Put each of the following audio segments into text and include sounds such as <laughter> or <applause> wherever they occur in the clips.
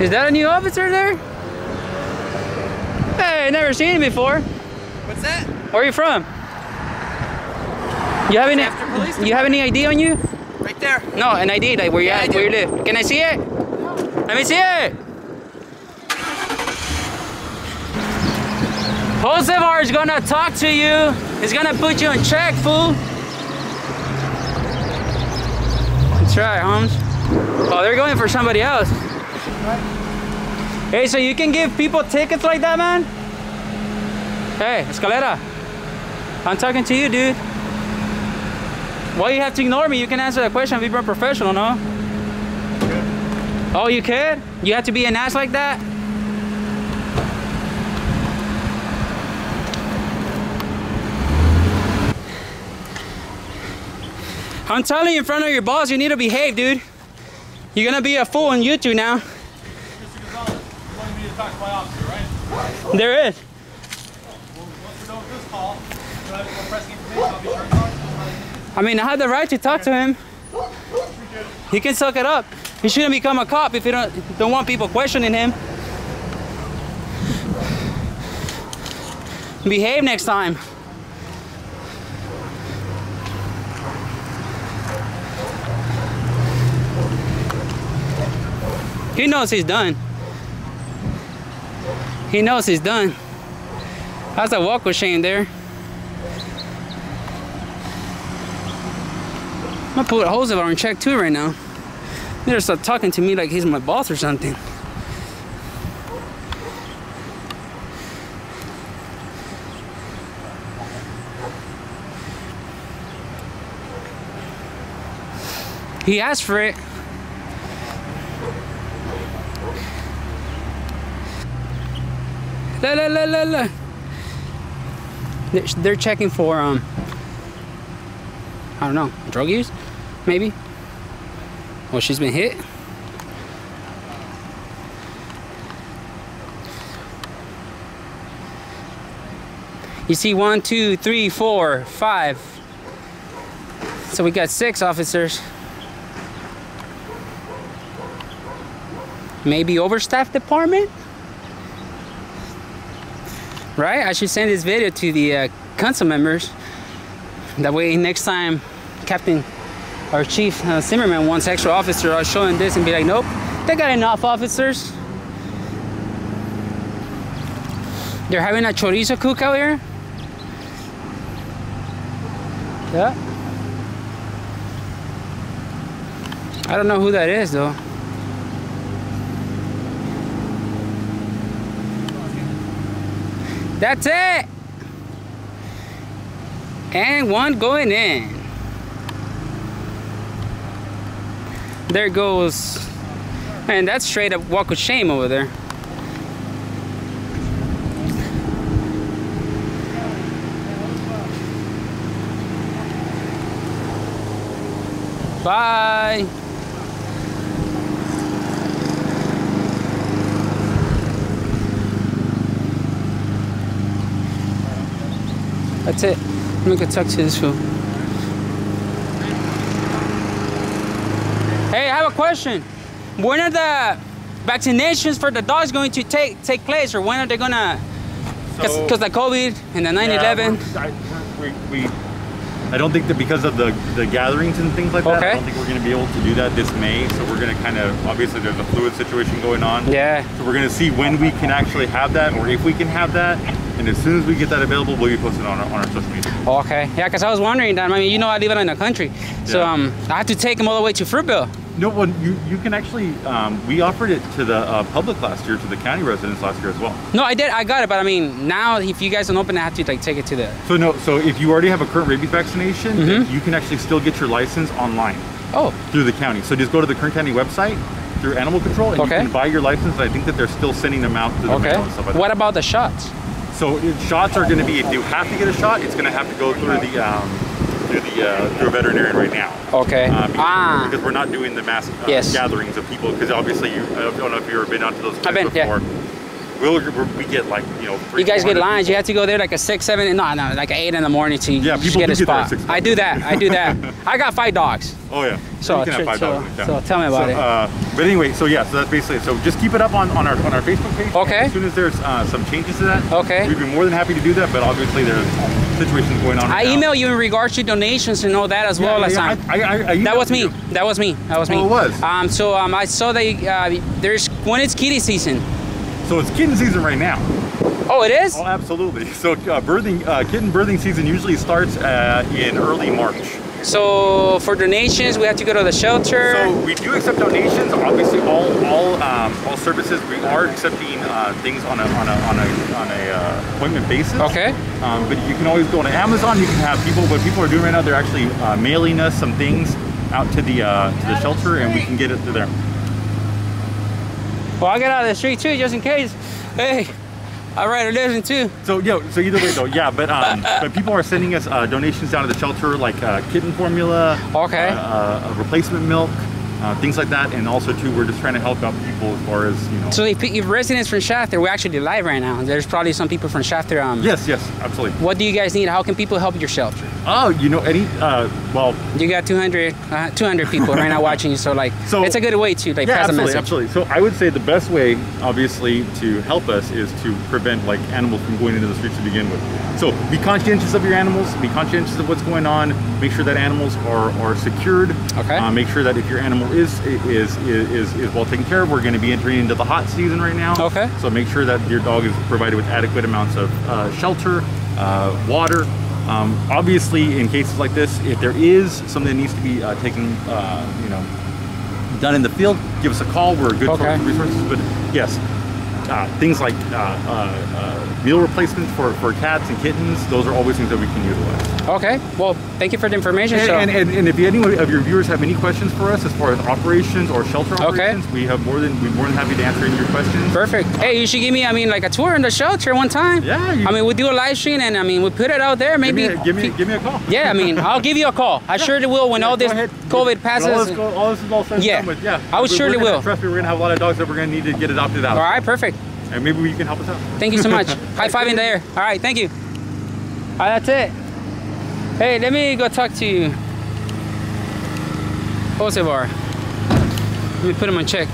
Is that a new officer there? Hey, never seen him before. What's that? Where are you from? You have any? After You have any ID on you? Right there. No, an ID, like where you at, where you live. Can I see it? Let me see it. Josevar is gonna talk to you. He's gonna put you in check, fool. That's right, Holmes. Oh, they're going for somebody else. Hey, so you can give people tickets like that, man? Hey, Escalera. I'm talking to you, dude. Why you have to ignore me? You can answer that question. Be more professional, no? Oh, you could? You have to be an ass like that? I'm telling you in front of your boss, you need to behave, dude. You're gonna be a fool on YouTube now. You to my officer, right? There is. I you. Mean, I have the right to talk to him. He can suck it up. He shouldn't become a cop if he don't don't want people questioning him. Behave next time. He knows he's done. He knows he's done. That's a walk of shame there. I'm gonna put Josevar in check too right now. They're start talking to me like he's my boss or something. He asked for it. La la la la la. They're, checking for um. I don't know, drug use, maybe. Well, she's been hit. You see one, two, three, four, five. So we got six officers. Maybe overstaffed department? Right? I should send this video to the uh, council members. That way next time Captain our chief uh, Zimmerman wants extra officer, I'll show him this and be like, nope, they got enough officers. They're having a chorizo cookout here. Yeah. I don't know who that is though. That's it. And one going in. There goes. Man, that's straight up walk of shame over there. Bye. That's it. Let me go talk to this fool. Hey, I have a question. When are the vaccinations for the dogs going to take take place, or when are they gonna? Because So- the COVID and the 9/11. Yeah, I, we, we, I don't think that because of the, the gatherings and things like that, Okay. I don't think we're going to be able to do that this May. So we're going to kind of, obviously there's a fluid situation going on. Yeah. So we're going to see when we can actually have that or if we can have that. And as soon as we get that available, we'll be posting on our, on our social media. Okay. Yeah, because I was wondering that. I mean, you know, I live in the country, so Yeah. um, I have to take them all the way to Fruitvale. No, well, you, you can actually, um, we offered it to the uh, public last year, to the county residents last year as well. No, I did. I got it, but I mean, now if you guys don't open, it, I have to like take it to the. So no, so if you already have a current rabies vaccination, then Mhm. you can actually still get your license online. Oh. through the county. So just go to the Kern County website through animal control and Okay. you can buy your license. I think that they're still sending them out to the Okay. mail and stuff like What about the shots? So shots are going to be if you have to get a shot, it's going to have to go through the um, through the uh, through a veterinarian right now. Okay. Uh, because, ah. because we're not doing the mass uh, Yes. gatherings of people. Because obviously, you I don't know if you've ever been onto those I've been, trips yeah. We'll, we're, get like you know. Three, You guys get 400 lines. You have to go there like a six, seven, no, no, like eight in the morning to Yeah, people get a get spot. I do that. I do that. <laughs> I got five dogs. Oh yeah. So, you can have so- so- tell me about so, it. Uh, but anyway, so yeah, so that's basically it. So just keep it up on, on our on our Facebook page. Okay. As soon as there's uh, some changes to that, Okay. we'd be more than happy to do that. But obviously there's situations going on. I right now. email you in regards to donations and all that as well last yeah, time. I, I, I, I That was me. you. That was me. That was me. Oh, it was? Um. So um, I saw that uh, there's when it's kitty season. So it's kitten season right now. Oh, it is. Oh, absolutely. <laughs> So uh, birthing, uh, kitten birthing season usually starts uh, in early March. So for donations, we have to go to the shelter. So we do accept donations. Obviously, all all um, all services we are accepting uh, things on a on a on a on a uh, appointment basis. Okay. Um, but you can always go to Amazon. You can have people. What people are doing right now, they're actually uh, mailing us some things out to the uh, to the shelter, and we can get it to there. Well, I'll get out of the street too, just in case. Hey, I ride a listen too. So yeah, so either way though, yeah. But um, <laughs> but people are sending us uh, donations down to the shelter, like uh, kitten formula, Okay. uh, uh, replacement milk, uh, things like that, and also too, we're just trying to help out people as far as you know. So if if residents from Shafter, we're actually live right now. There's probably some people from Shafter. Um, Yes, yes, absolutely. What do you guys need? How can people help your shelter? Oh, you know, any, uh, well, You got 200, uh, 200 people right now <laughs> watching you, so like, So- it's a good way to like yeah, pass a absolutely, message. absolutely. So I would say the best way, obviously, to help us is to prevent like animals from going into the streets to begin with. So be conscientious of your animals, be conscientious of what's going on, make sure that animals are, are secured. Okay. Uh, make sure that if your animal is is is is, is well taken care of, we're going to be entering into the hot season right now. Okay. So make sure that your dog is provided with adequate amounts of uh, shelter, uh, water. Um, obviously, in cases like this, if there is something that needs to be uh, taken, uh, you know, done in the field, give us a call. We're a good Okay. of resources. But yes, uh, things like uh, uh, uh, meal replacements for, for cats and kittens, those are always things that we can utilize. Okay, well, thank you for the information. And, so, and, and, and if any of your viewers have any questions for us as far as operations or shelter Okay. operations, we have more than we're more than happy to answer any of your questions. perfect. Hey, you should give me, I mean, like a tour in the shelter one time. Yeah, you- I mean, we do a live stream, and I mean, we put it out there. Give Maybe. me, a, give me give me a call. yeah, I mean, I'll give you a call. I <laughs> surely will when Yeah, all this ahead. COVID passes. All this, all this is all said Yeah. with. Yeah, I would surely gonna- will. Trust me, we're gonna have a lot of dogs that we're gonna need to get adopted out. all right, perfect. And maybe you can help us out. Thank you so much. <laughs> High five in the air. All right, thank you. All right, that's it. Hey, let me go talk to you. Josevar. Let me put him on check.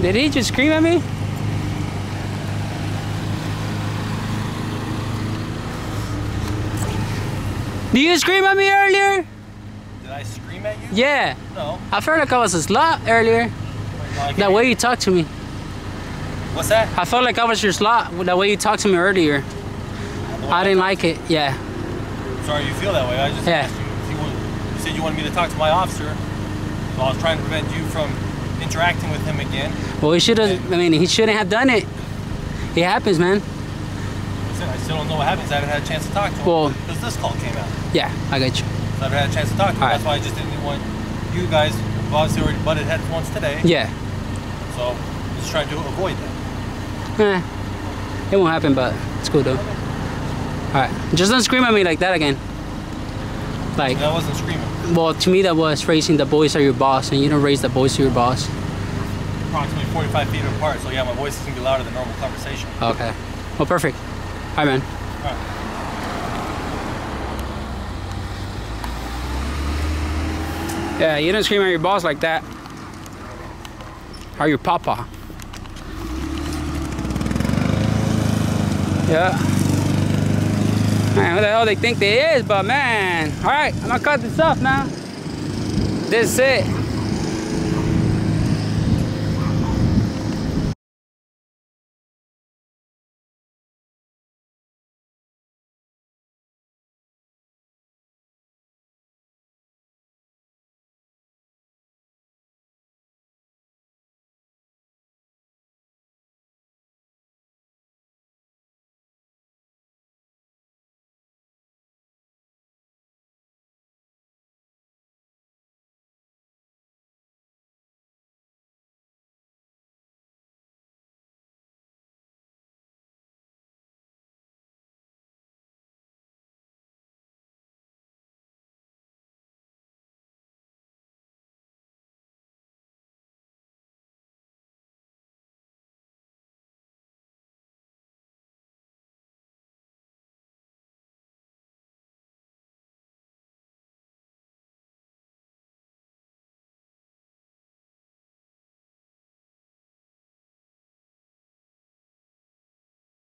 Did he just scream at me? Did you scream at me earlier? I scream at you? Yeah. No. I felt like I was a slut earlier. That way you talked to me. What's that? I felt like I was your slot That way you talked to me earlier. I didn't like it. Yeah. Sorry you feel that way. I just Yeah. asked you if you, would, you said you wanted me to talk to my officer. So I was trying to prevent you from interacting with him again. Well, he should have. I mean, he shouldn't have done it. It happens, man. I I still don't know what happens. I haven't had a chance to talk to him. Well- because this call came out. Yeah, I got you. So I haven't had a chance to talk to. All right. That's why I just didn't want you guys have obviously already butted heads once today. Yeah. So just trying to avoid that. Eh, it won't happen, but it's cool though. All right, just don't scream at me like that again. Like, I wasn't screaming. well, to me that was raising the boys are your boss, and you don't raise the boys to your boss. Approximately 45 feet apart. So yeah, my voice is gonna be louder than normal conversation. Okay. Well, perfect. Right, man. All right. Yeah, you don't scream at your boss like that. Or your papa. Yeah. Man, who the hell they think they is, but man. Alright, I'm gonna cut this off now. This is it.